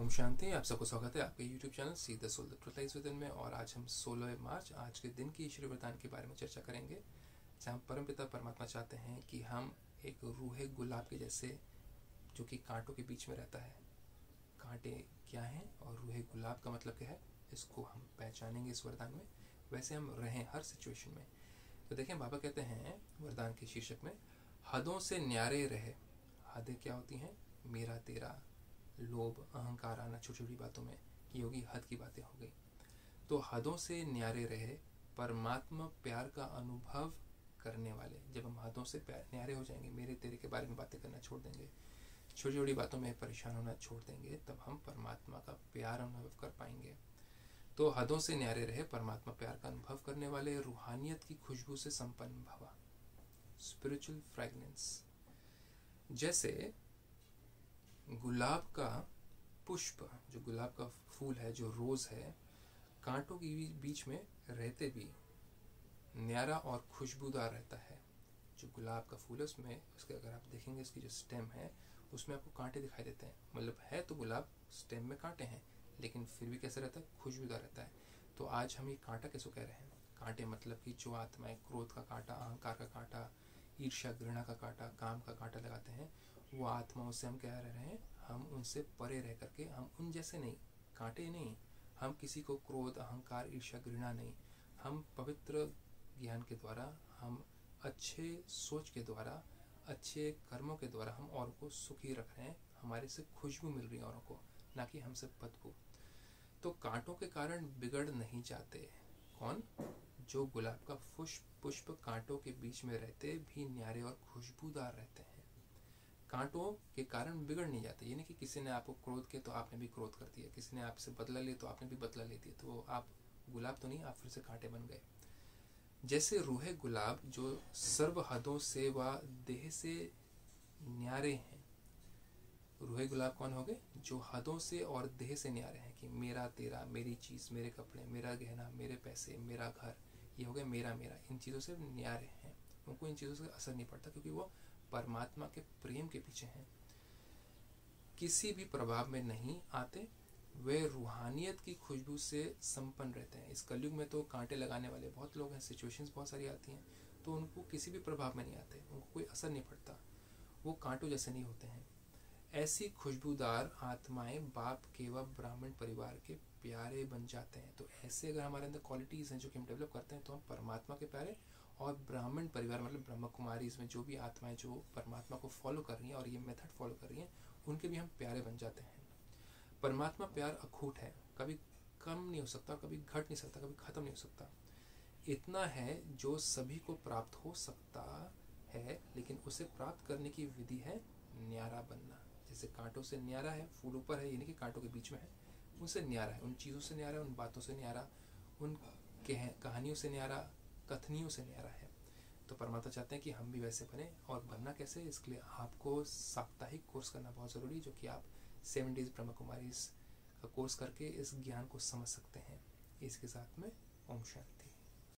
ओम शांति, आप सबको स्वागत है आपके YouTube channel see the soul with में और आज हम 16 मार्च, आज के दिन की ईश्वरी वरदान के बारे में चर्चा करेंगे, जहाँ परमपिता परमात्मा चाहते हैं कि हम एक रूहे गुलाब के जैसे, जो कि कांटों के बीच में रहता है, कांटे क्या हैं और रूहे गुलाब का मतलब क्या है, इसको हम पहचानेंगे इस वरदान में। वैसे हम रहें हर सिचुएशन में। तो देखें बाबा कहते हैं वरदान के शीर्षक में, हदों से न्यारे रहे, हदें क्या होती हैं? मेरा तेरा लोभ, अहंकार, आना छोटी छोटी बातों में ये होगी हद की बातें हो गई। तो हदों से न्यारे रहे, परमात्मा प्यार का अनुभव करने वाले। जब हम हदों से प्यार न्यारे हो जाएँगे, मेरे तेरे के बारे में बातें करना छोड़ देंगे छोटी छोटी बातों में परेशान होना छोड़ देंगे, तब हम परमात्मा का प्यार अनुभव कर पाएँगे। तो हदों से न्यारे रहे, परमात्मा प्यार का अनुभव करने वाले, रूहानियत की खुशबू से संपन्न भवा। स्पिरिचुअल फ्रेगनेंस जैसे गुलाब का पुष्प, जो गुलाब का फूल है, जो रोज है, कांटों के बीच में रहते भी न्यारा और खुशबूदार रहता है। जो गुलाब का फूल है, उसमें उसके अगर आप देखेंगे इसकी जो स्टेम है, उसमें आपको कांटे दिखाई देते हैं। मतलब है तो गुलाब स्टेम में कांटे हैं, लेकिन फिर भी कैसे रहता है? खुशबूदार रहता है। तो आज हम ये कांटा कैसे कह रहे हैं? कांटे मतलब कि जो आत्माएँ, क्रोध का कांटा, अहंकार का कांटा, ईर्ष्या, घृणा का कांटा, काम का कांटा लगाते हैं वो आत्माओं से हम कह रहे हैं, हम उनसे परे रह करके, हम उन जैसे नहीं, कांटे नहीं, हम किसी को क्रोध, अहंकार, ईर्ष्या, घृणा नहीं, हम पवित्र ज्ञान के द्वारा, हम अच्छे सोच के द्वारा, अच्छे कर्मों के द्वारा हम और को सुखी रख रहे हैं, हमारे से खुशबू मिल रही है औरों को, ना कि हमसे बदबू। तो कांटों के कारण बिगड़ नहीं जाते। कौन? जो गुलाब का पुष्प पुष्प कांटों के बीच में रहते, भी न्यारे और खुशबूदार रहते हैं। कांटों के कारण बिगड़ नहीं जाते। ये नहीं कि किसी ने आपको क्रोध किया तो आपने भी क्रोध कर दिया। किसी ने आपसे बदला लिया तो आपने भी बदला ले दिया। तो आप गुलाब तो नहीं, आप फिर से कांटे बन गए। जैसे रूहे गुलाब, जो सर्व हदों से व देह से न्यारे हैं। रूहे गुलाब कौन हो गए? जो हदों से और देह से न्यारे हैं कि मेरा तेरा, मेरी चीज़, मेरे कपड़े, मेरा गहना, मेरे पैसे, मेरा घर, ये हो गया मेरा मेरा। इन चीज़ों से न्यारे हैं। उनको इन चीज़ों से असर नहीं पड़ता क्योंकि वो परमात्मा के प्रेम के पीछे हैं। किसी भी प्रभाव में नहीं आते, वे रूहानियत की खुशबू से संपन्न रहते हैं। इस कलयुग में तो कांटे लगाने वाले बहुत लोग हैं सिचुएशंस बहुत सारी आती हैं तो उनको किसी भी प्रभाव में नहीं आते, उनको कोई असर नहीं पड़ता, वो कांटों जैसे नहीं होते हैं। ऐसी खुशबूदार आत्माएँ बाप के व ब्राह्मण परिवार के प्यारे बन जाते हैं। तो ऐसे अगर हमारे अंदर क्वालिटीज़ हैं जो कि हम डेवलप करते हैं तो हम परमात्मा के प्यारे और ब्राह्मण परिवार मतलब ब्रह्म कुमारी इसमें जो भी आत्माएँ, जो परमात्मा को फॉलो कर रही हैं और ये मेथड फॉलो कर रही हैं, उनके भी हम प्यारे बन जाते हैं। परमात्मा प्यार अखूट है, कभी कम नहीं हो सकता, कभी घट नहीं सकता, कभी ख़त्म नहीं हो सकता। इतना है जो सभी को प्राप्त हो सकता है, लेकिन उसे प्राप्त करने की विधि है न्यारा बनना। जैसे कांटों से न्यारा है, फूल ऊपर है यानी कि कांटों के बीच में है, उनसे न्यारा है, उन चीज़ों से न्यारा उन बातों से न्यारा, उन कहानियों से न्यारा कथनियों से न्यारा है। तो परमात्मा चाहते हैं कि हम भी वैसे बने और बनना कैसे, इसके लिए आपको साप्ताहिक कोर्स करना बहुत ज़रूरी है, जो कि आप सेवन डेज़ ब्रह्म कुमारी का कोर्स करके इस ज्ञान को समझ सकते हैं। इसके साथ में ओम शांति।